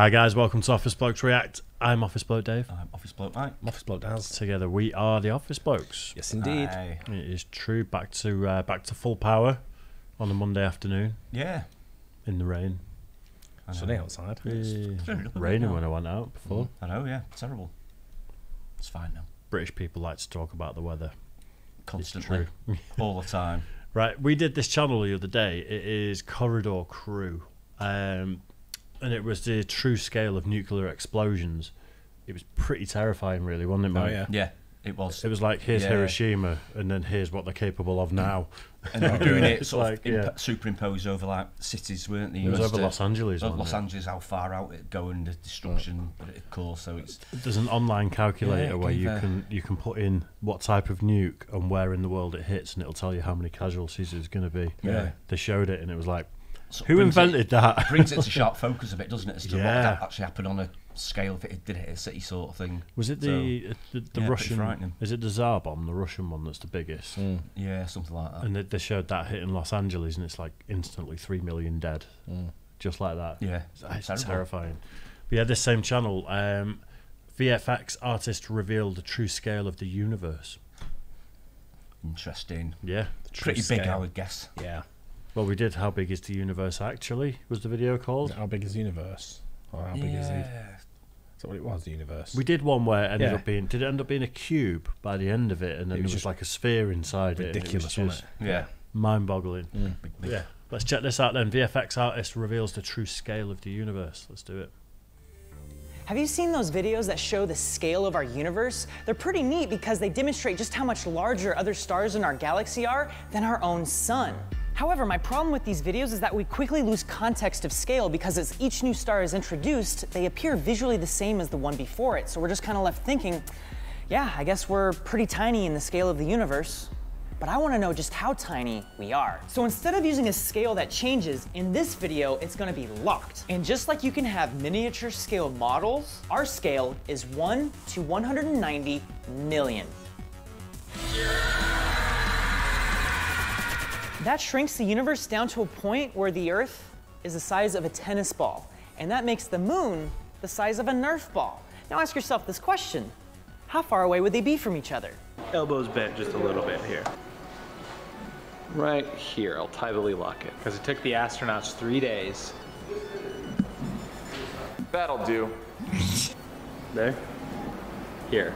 Hi guys, welcome to Office Blokes React. I'm Office Bloke Dave. I'm Office Bloke Mike. Office bloke Daz. Together we are the Office Blokes. Yes, indeed. Aye. It is true. Back to uh, back to full power on a Monday afternoon Yeah. in the rain. I. Sunny outside. Turned up raining when I went out before. I know, yeah. Terrible. It's fine now. British people like to talk about the weather. Constantly. true. All the time. Right, we did this channel the other day. It is Corridor Crew, um, and it was the true scale of nuclear explosions. It was pretty terrifying, really, wasn't it? Oh, yeah. Yeah. It was. It was like here's Yeah. Hiroshima, and then here's what they're capable of mm. now. and they were doing it sort like, of imp- yeah. superimposed over like cities, weren't they? It was Just, over Los Angeles. of wasn't Los it? Angeles, how far out it go and the destruction, but of course, so it's There's an online calculator Yeah, where you a- can you can put in what type of nuke and where in the world it hits, and it'll tell you how many casualties there's going to be. Yeah. They showed it, and it was like, sort of who brings it- invented that? brings it to sharp focus a bit, doesn't it? As to what Yeah. that actually happened on a scale if it did hit a city sort of thing. Was it the uh, the, the yeah, Russian? frightening. Is it the Tsar bomb, the Russian one that's the biggest? yeah, something like that. And they, they showed that hit in Los Angeles, and it's like instantly three million dead, just like that. yeah, It's, it's terrifying. But yeah, this same channel, um, VFX artist revealed the true scale of the universe. Interesting. Yeah. Pretty True big, I would guess. Yeah. Well, we did. How big is the universe actually? Was the video called? How big is the universe? Or how big is the? Yeah. Is that what it was? The universe. We did one where it ended Yeah. up being. Did it end up being a cube by the end of it, and then It there was was just like a sphere inside ridiculous, it? and wasn't it? it? Yeah. Mind-boggling. Mm, big, big. Yeah. Let's check this out then. VFX artist reveals the true scale of the universe. Let's do it. Have you seen those videos that show the scale of our universe? They're pretty neat because they demonstrate just how much larger other stars in our galaxy are than our own sun. However, my problem with these videos is that we quickly lose context of scale because as each new star is introduced, they appear visually the same as the one before it. So we're just kind of left thinking, yeah, I guess we're pretty tiny in the scale of the universe. But I wanna know just how tiny we are. So instead of using a scale that changes, in this video, it's gonna be locked. And just like you can have miniature scale models, our scale is 1 to 190 million. That shrinks the universe down to a point where the Earth is the size of a tennis ball. And that makes the moon the size of a Nerf ball. Now ask yourself this question. How far away would they be from each other? elbows bent just a little bit here. Right here, I'll tidally lock it. Because it took the astronauts three days. That'll do. There. Here.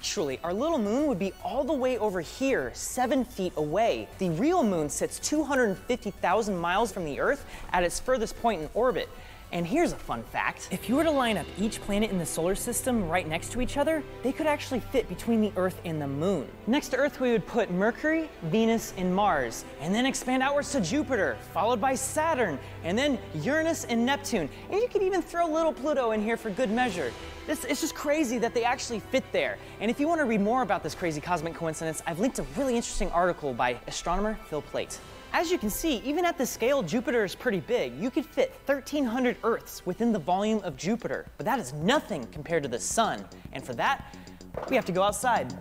Actually, our little moon would be all the way over here, seven feet away. The real moon sits 250,000 miles from the Earth at its furthest point in orbit. And here's a fun fact. If you were to line up each planet in the solar system right next to each other, they could actually fit between the Earth and the moon. Next to Earth, we would put Mercury, Venus, and Mars, and then expand outwards to Jupiter, followed by Saturn, and then Uranus and Neptune. And you could even throw little Pluto in here for good measure. This, it's just crazy that they actually fit there. And if you want to read more about this crazy cosmic coincidence, I've linked a really interesting article by astronomer Phil Plait. As you can see, even at this scale, Jupiter is pretty big. You could fit 1,300 Earths within the volume of Jupiter, but that is nothing compared to the Sun. And for that, we have to go outside.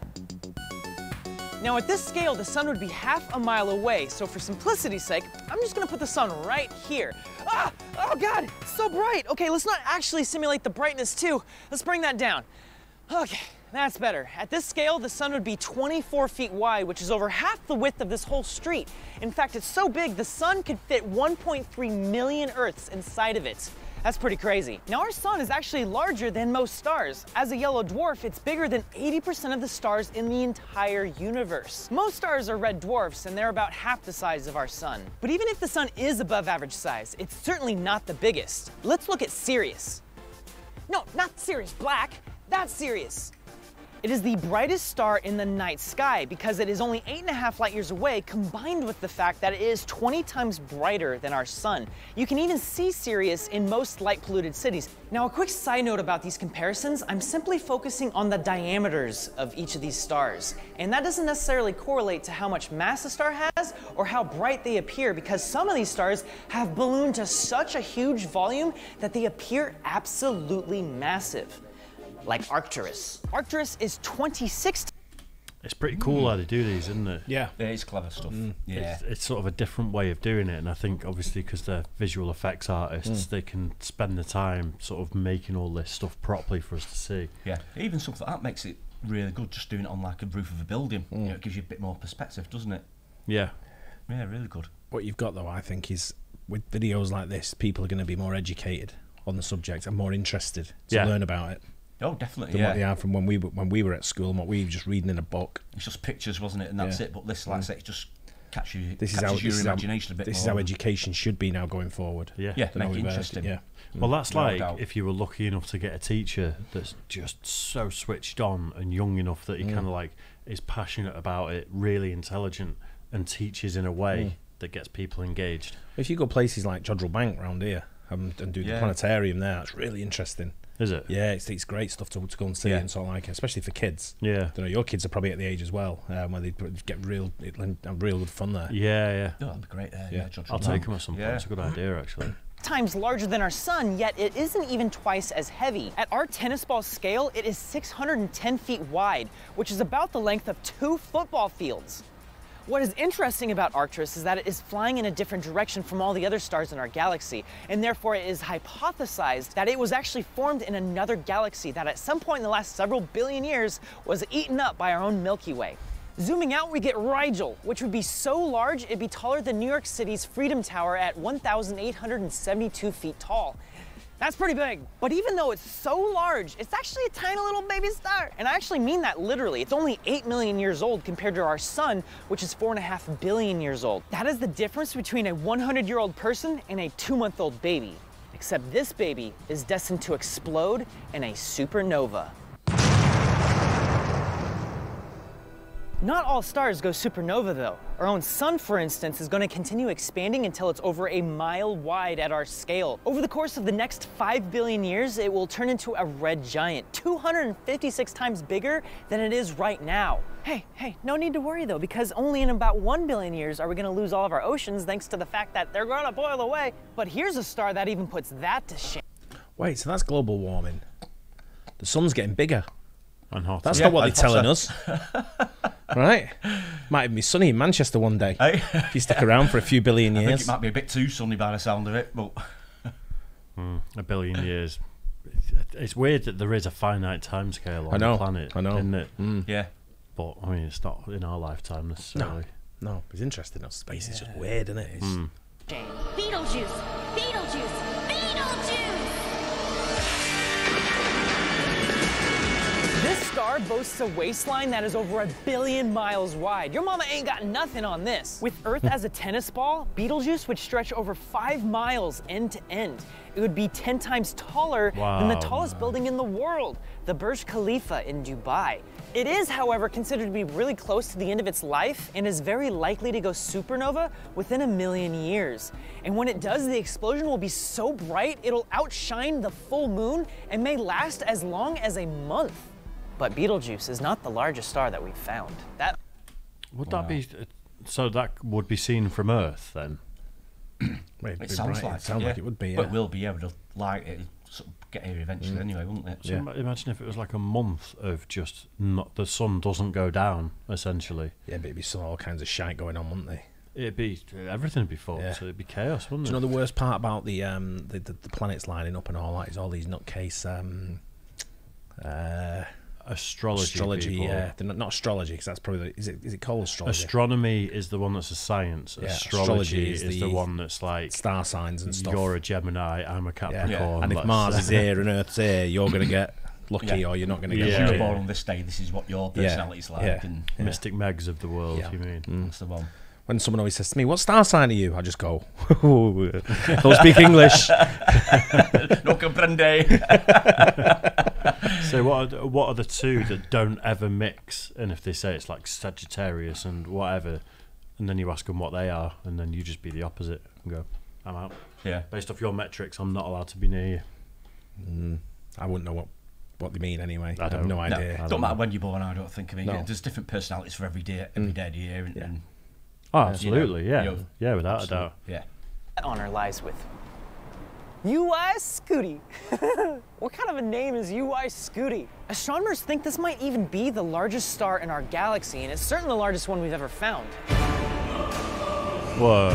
Now at this scale, the sun would be half a mile away, so for simplicity's sake, I'm just gonna put the sun right here. Ah! Oh God, it's so bright! Okay, let's not actually simulate the brightness too. Let's bring that down. Okay, that's better. At this scale, the sun would be 24 feet wide, which is over half the width of this whole street. In fact, it's so big, the sun could fit 1.3 million Earths inside of it. That's pretty crazy. Now, our sun is actually larger than most stars. As a yellow dwarf, it's bigger than 80% of the stars in the entire universe. Most stars are red dwarfs, and they're about half the size of our sun. But even if the sun is above average size, it's certainly not the biggest. Let's look at Sirius. No, not Sirius Black. That's Sirius. It is the brightest star in the night sky because it is only eight and a half light years away, combined with the fact that it is 20 times brighter than our sun. You can even see Sirius in most light polluted cities. Now, a quick side note about these comparisons I'm simply focusing on the diameters of each of these stars. And that doesn't necessarily correlate to how much mass a star has or how bright they appear because some of these stars have ballooned to such a huge volume that they appear absolutely massive like Arcturus. Arcturus is 26 It's pretty cool how they do these, isn't it? Yeah. Yeah, it's clever stuff. Mm. Yeah. It's, it's sort of a different way of doing it, and I think obviously because they're visual effects artists, mm. they can spend the time sort of making all this stuff properly for us to see. Yeah, even something like that makes it really good. Just doing it on like a roof of a building, mm. you know, it gives you a bit more perspective, doesn't it? Yeah, Yeah, really good. What you've got though, I think, is with videos like this, people are going to be more educated on the subject and more interested to Yeah. learn about it Oh, definitely. than Yeah, what they are from when we were when we were at school and what we were just reading in a book. it's just pictures, wasn't it? And that's Yeah. it. But this, like I say, it just catches you. This is catches how your this is how, a bit this is how education should be now going forward. yeah. Yeah, make it interesting. Yeah. Well, mm. that's No like doubt. if you were lucky enough to get a teacher that's just so switched on and young enough that he mm. kind of like is passionate about it, really intelligent, and teaches in a way mm. that gets people engaged. If you go places like Jodrell Bank round here um, and do the Yeah. planetarium there, it's really interesting. Is it? Yeah, it's, it's great stuff to, to go and see Yeah. and sort of like, especially for kids. Yeah. don't know, your kids are probably at the age as well um, where they get real, it, have real good fun there. Yeah, yeah. Oh, that'd be great. There, Yeah. yeah, I'll take them at some point. Yeah. It's a good idea, actually. times larger than our sun, yet it isn't even twice as heavy. At our tennis ball scale, it is 610 feet wide, which is about the length of two football fields. What is interesting about Arcturus is that it is flying in a different direction from all the other stars in our galaxy, and therefore it is hypothesized that it was actually formed in another galaxy that at some point in the last several billion years was eaten up by our own Milky Way. Zooming out, we get Rigel, which would be so large it'd be taller than New York City's Freedom Tower at 1,872 feet tall. That's pretty big. But even though it's so large, it's actually a tiny little baby star. And I actually mean that literally. It's only 8 million years old compared to our sun, which is 4.5 billion years old. That is the difference between a 100 year old person and a two month old baby. Except this baby is destined to explode in a supernova. Not all stars go supernova though. Our own sun, for instance, is going to continue expanding until it's over a mile wide at our scale. Over the course of the next 5 billion years, it will turn into a red giant, 256 times bigger than it is right now. Hey, hey, no need to worry though, because only in about 1 billion years are we going to lose all of our oceans thanks to the fact that they're going to boil away. But here's a star that even puts that to shame. Wait, so that's global warming. The sun's getting bigger. And hot. That's Yeah, not what they're telling us. thought right? Might even be sunny in Manchester one day. Hey? If you stick around for a few billion years. I think years. it might be a bit too sunny by the sound of it, but hmm, a billion years. It's weird that there is a finite timescale on I know, the planet, I know. isn't it? Hmm. yeah. But I mean, it's not in our lifetime necessarily. No, it's interesting. That space is just weird, isn't it? It's, hmm. Beetlejuice! Beetlejuice! Beetlejuice! Boasts a waistline that is over a billion miles wide. Your mama ain't got nothing on this. With Earth hmm. as a tennis ball, Betelgeuse would stretch over five miles end to end. It would be 10 times taller than the tallest building in the world, the Burj Khalifa in Dubai. It is, however, considered to be really close to the end of its life and is very likely to go supernova within a million years. And when it does, the explosion will be so bright it'll outshine the full moon and may last as long as a month. But Betelgeuse is not the largest star that we've found. That Would that be? So that would be seen from Earth then. It'd It be sounds bright. like it sounds yeah. like it would be. But Yeah. it will be, yeah, but it'll like it sort of get here eventually anyway, wouldn't it? So ima- imagine if it was like a month of just not the sun doesn't go down. Essentially, yeah, but it'd be some all kinds of shite going on, wouldn't they? it'd be everything would be fucked. Yeah. So it'd be chaos, wouldn't Do you it? know the worst part about the um the, the, the planets lining up and all that is all these nutcase um uh astrology. astrology. people. Yeah, they're not, not astrology because that's probably the, is it is it called astrology? Astronomy is the one that's a science. Yeah, astrology, astrology is, is the, the one that's like Star signs and stuff. you're a Gemini, I'm a yeah. Capricorn. and if Mars is here and Earth's here, you're gonna get lucky Yeah. or you're not gonna get Yeah, If you were lucky. born on this day, this is what your Yeah, personality's like, yeah. and Mystic Megs of the world, Yeah. you mean? Mm. that's the one. When someone always says to me, "What star sign are you?" I just go, "Don't speak English." no comprende. So what are, what are the two that don't ever mix? And if they say it's like Sagittarius and whatever, and then you ask them what they are, and then you just be the opposite and go, "I'm out." yeah. Based off your metrics, I'm not allowed to be near you. Mm. I wouldn't know what what they mean anyway. I I, have don't. no No, idea. don't matter when you're born. I don't think. I mean, No. there's different personalities for every day, every mm. day of the year, and, Yeah. and Oh, absolutely, yeah, you know, yeah, without a doubt. Yeah. honor lies with UY Scuti. what kind of a name is UY Scuti? Astronomers think this might even be the largest star in our galaxy, and it's certainly the largest one we've ever found. Whoa.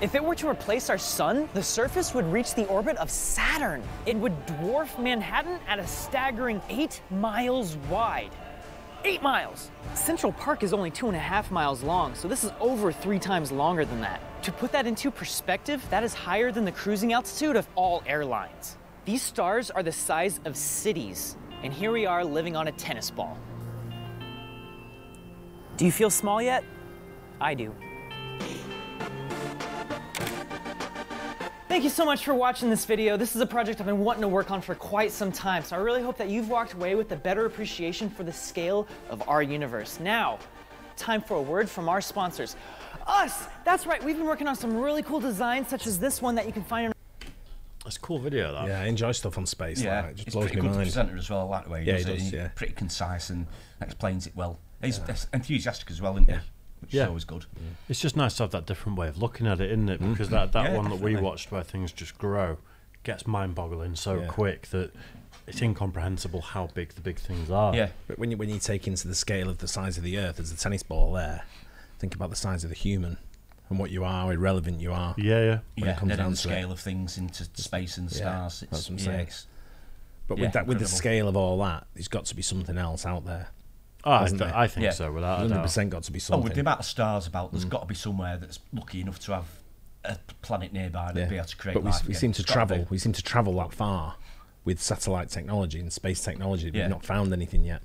If it were to replace our sun, the surface would reach the orbit of Saturn. It would dwarf Manhattan at a staggering eight miles wide. Eight miles! Central Park is only two and a half miles long, so this is over three times longer than that. To put that into perspective, that is higher than the cruising altitude of all airlines. These stars are the size of cities, and here we are living on a tennis ball. Do you feel small yet? I do. Thank you so much for watching this video. This is a project I've been wanting to work on for quite some time, so I really hope that you've walked away with a better appreciation for the scale of our universe. Now, time for a word from our sponsors. Us! That's right, we've been working on some really cool designs, such as this one that you can find in That's a cool video, that. Yeah, I enjoy stuff on space. Yeah, like, it just it's blows pretty my good mind. presenter as well. I like the way he Yeah, does he does, He's yeah. pretty concise and explains it well. He's he's enthusiastic as well, isn't he? Which Yeah. is always good. It's just nice to have that different way of looking at it, isn't it? Because mm-hmm. that, that Yeah, one that we watched where things just grow gets mind boggling so Yeah. quick that it's incomprehensible how big the big things are. Yeah, But when you when you take into the scale of the size of the Earth as a tennis ball, there, think about the size of the human and what you are, how irrelevant you are. Yeah, yeah. When it comes down the to it. scale of things into space and Yeah, stars. It's, that's what I'm yeah, saying. it's- But Yeah, with that, with the scale of all that, there's got to be something else out there. Oh, I, th- there? I think Yeah. so, without a Hundred percent got to be something. Oh, with the amount of stars about, there's mm. got to be somewhere that's lucky enough to have a planet nearby that be able to create but we, life. we again. seem to It's gotta be. travel. We seem to travel that far with satellite technology and space technology. Yeah. We've not found anything yet.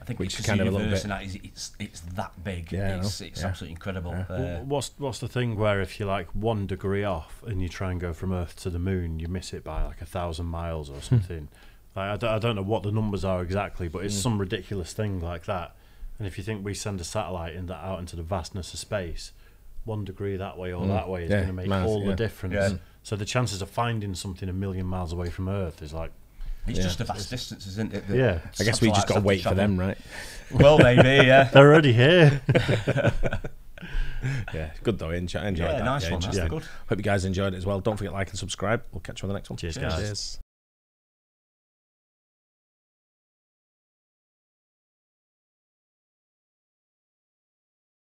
I think which because is kind of a little bit- that is it's it's that big. Yeah, it's it's Yeah. absolutely incredible. Yeah. Uh, what's what's the thing where if you're like one degree off and you try and go from Earth to the Moon, you miss it by like a thousand miles Hmm. or something? like I, don't, I don't know what the numbers are exactly, but it's Hmm. some ridiculous thing like that. And if you think we send a satellite in that out into the vastness of space, one degree that way or that way is Hmm. Yeah, going to make mass- all yeah. the difference. Yeah. So the chances of finding something a million miles away from Earth is like, it's Yeah. just a vast distance, isn't it? The Yeah. I guess we just got to wait for them, right? Well, maybe, yeah. they're already here. Yeah, good though. I enjoy, enjoyed Yeah, that. nice one, that's interesting. good. Hope you guys enjoyed it as well. Don't forget to like and subscribe. We'll catch you on the next one. Cheers, guys. Cheers.